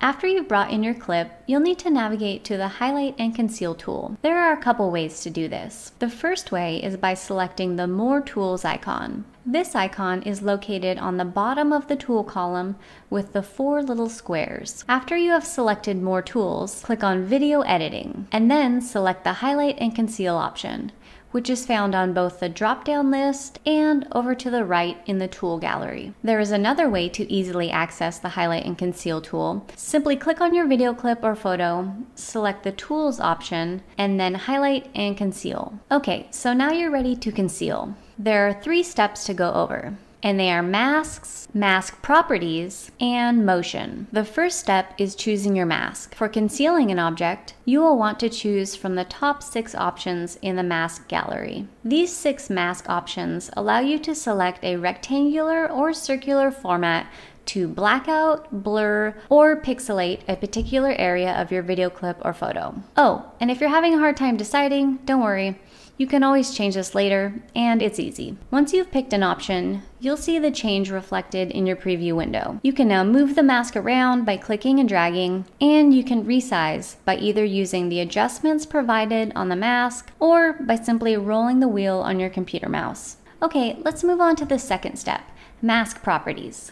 after you've brought in your clip, you'll need to navigate to the Highlight and Conceal tool. There are a couple ways to do this. The first way is by selecting the More Tools icon. This icon is located on the bottom of the tool column with the four little squares. After you have selected More Tools, click on Video Editing, and then select the Highlight and Conceal option which is found on both the drop-down list and over to the right in the tool gallery. There is another way to easily access the Highlight and Conceal tool. Simply click on your video clip or photo, select the Tools option, and then Highlight and Conceal. Okay, so now you're ready to conceal. There are three steps to go over and they are masks, mask properties, and motion. The first step is choosing your mask. For concealing an object, you will want to choose from the top six options in the mask gallery. These six mask options allow you to select a rectangular or circular format to blackout, blur, or pixelate a particular area of your video clip or photo. Oh, and if you're having a hard time deciding, don't worry. You can always change this later, and it's easy. Once you've picked an option, you'll see the change reflected in your preview window. You can now move the mask around by clicking and dragging, and you can resize by either using the adjustments provided on the mask or by simply rolling the wheel on your computer mouse. Okay, let's move on to the second step, mask properties.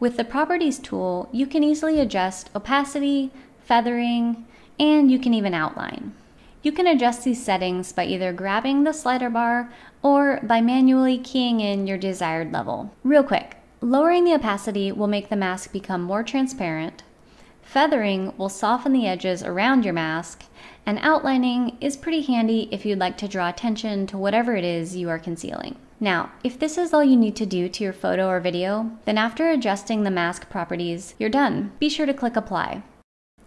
With the Properties tool, you can easily adjust opacity, feathering, and you can even outline. You can adjust these settings by either grabbing the slider bar or by manually keying in your desired level. Real quick, lowering the opacity will make the mask become more transparent, feathering will soften the edges around your mask, and outlining is pretty handy if you'd like to draw attention to whatever it is you are concealing. Now, if this is all you need to do to your photo or video, then after adjusting the mask properties, you're done. Be sure to click apply.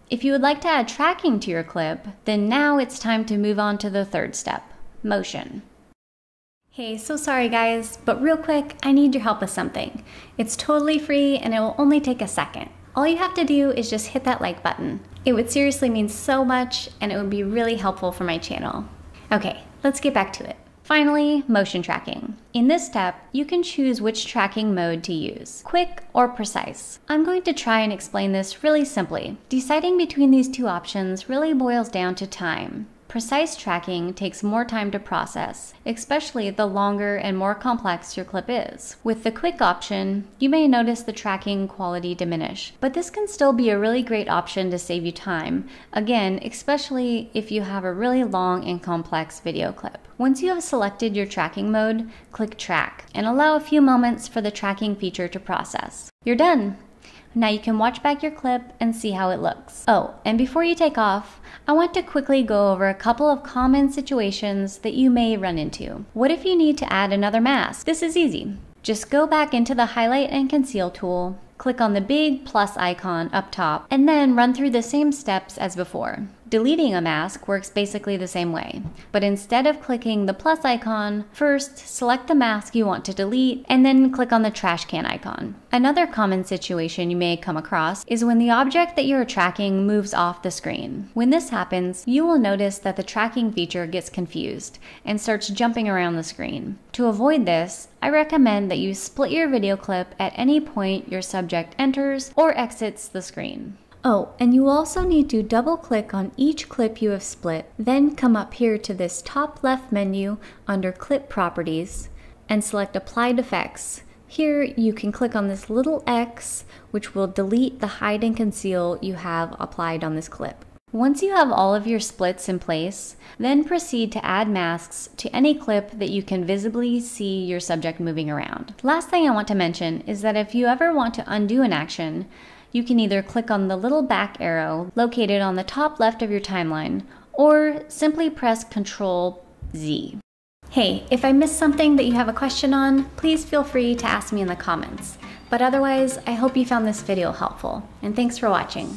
If you would like to add tracking to your clip, then now it's time to move on to the third step, motion. Hey, so sorry guys, but real quick, I need your help with something. It's totally free and it will only take a second. All you have to do is just hit that like button. It would seriously mean so much and it would be really helpful for my channel. Okay, let's get back to it. Finally, motion tracking. In this step, you can choose which tracking mode to use, quick or precise. I'm going to try and explain this really simply. Deciding between these two options really boils down to time. Precise tracking takes more time to process, especially the longer and more complex your clip is. With the quick option, you may notice the tracking quality diminish, but this can still be a really great option to save you time, again, especially if you have a really long and complex video clip. Once you have selected your tracking mode, click Track and allow a few moments for the tracking feature to process. You're done! Now you can watch back your clip and see how it looks. Oh, and before you take off, I want to quickly go over a couple of common situations that you may run into. What if you need to add another mask? This is easy. Just go back into the Highlight and Conceal tool, click on the big plus icon up top, and then run through the same steps as before. Deleting a mask works basically the same way, but instead of clicking the plus icon, first select the mask you want to delete and then click on the trash can icon. Another common situation you may come across is when the object that you're tracking moves off the screen. When this happens, you will notice that the tracking feature gets confused and starts jumping around the screen. To avoid this, I recommend that you split your video clip at any point your subject enters or exits the screen. Oh, and you also need to double click on each clip you have split, then come up here to this top left menu under Clip Properties and select Applied Effects. Here you can click on this little X which will delete the hide and conceal you have applied on this clip. Once you have all of your splits in place, then proceed to add masks to any clip that you can visibly see your subject moving around. Last thing I want to mention is that if you ever want to undo an action, you can either click on the little back arrow located on the top left of your timeline or simply press Ctrl Z. Hey, if I missed something that you have a question on, please feel free to ask me in the comments. But otherwise, I hope you found this video helpful, and thanks for watching.